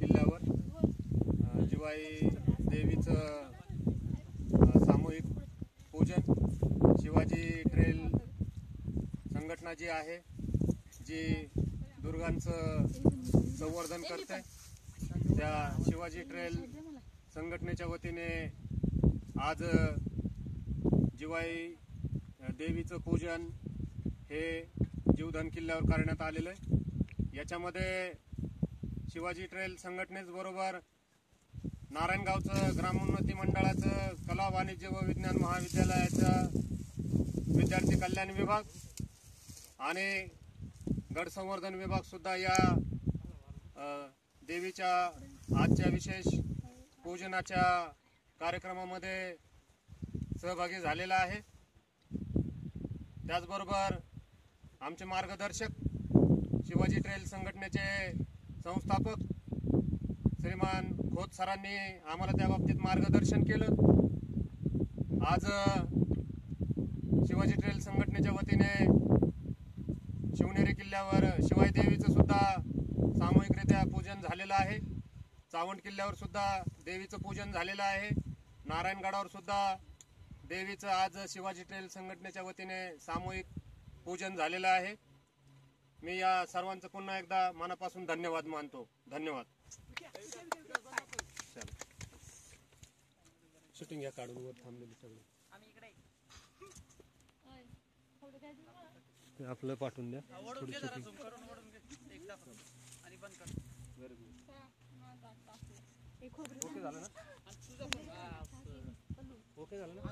किल्ल्यावर. जिवाई देवीचं सामूहिक पूजन. शिवाजी ट्रेल संघटना जी आहे जी दुर्गांचं संवर्धन करते त्या शिवाजी ट्रेल संघटनेच्या वतीने आज जिवाई देवीचं पूजन हे जीवधन किल्ल्यावर करण्यात आलेलं आहे. याच्यामध्ये शिवाजी ट्रेल संघटनेच बरोबर नारायणगावचं ग्रामोन्नती मंडळाचं कला वाणिज्य व विज्ञान महाविद्यालयाचं विद्यार्थी कल्याण विभाग आणि गडसंवर्धन विभागसुद्धा विभाग सुद्धा या देवीच्या आजच्या विशेष पूजनाच्या कार्यक्रमामध्ये सहभागी झालेला आहे. त्याचबरोबर आमचे मार्गदर्शक शिवाजी ट्रेल संघटनेचे संस्थापक श्रीमान खोत सरांनी आम्हाला त्या बाबतीत मार्गदर्शन केलं. आज शिवाजी ट्रेल संघटनेच्या वतीने शिवनेरी किल्ल्यावर शिवाई देवीचं सुद्धा सामूहिकरित्या पूजन झालेलं आहे. चावंड किल्ल्यावर सुद्धा देवीचं पूजन झालेलं आहे. नारायणगडावर सुद्धा देवीचं आज शिवाजी ट्रेल संघटनेच्या वतीने सामूहिक पूजन झालेलं आहे. मी या सर्वांचं पुन्हा एकदा मनापासून धन्यवाद मानतो. धन्यवाद. शूटिंग या काढून वर थांबलेली सगळी. ते आपलं पाठवून द्या. ओके झालं ना? ओके झालं ना?